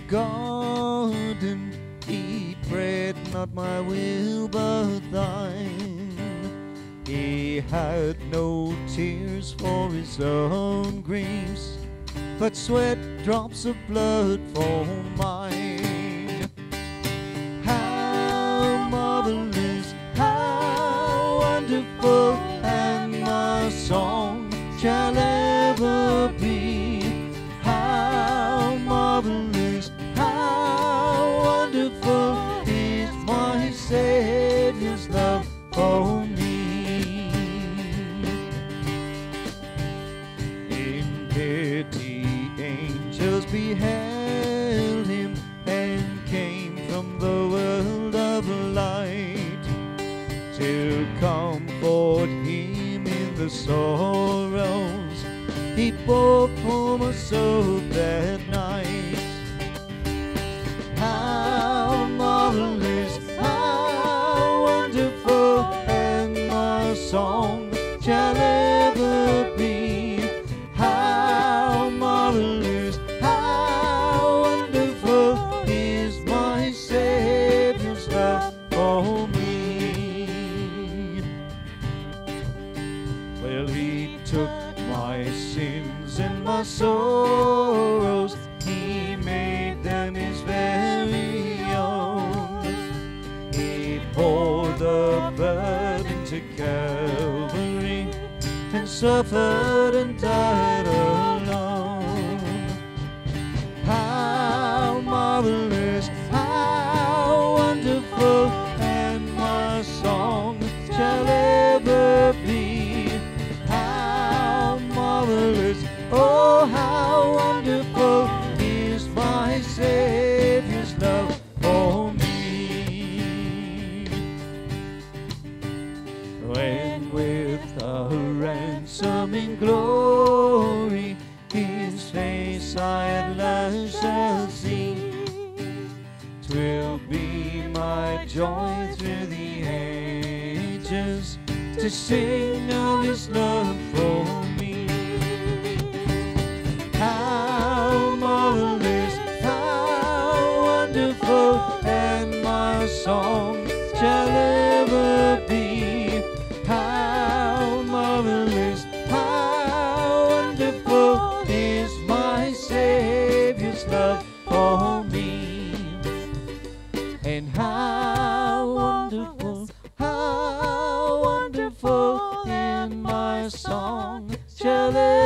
garden he prayed, Not my will but thine. He had no tears for his own griefs, but sweat drops of blood for mine. Savior's love for me. In pity, angels beheld him and came from the world of light to comfort him in the sorrows he bore for my soul that night. My song shall ever be. How marvelous, how wonderful is my Savior's love for me. Well, he took my sins and my sorrows, he made them his very own. He poured the burden suffered and died ransoming glory his face I at last shall see. Twill be my joy through the ages to sing of his love for How wonderful in my song shall it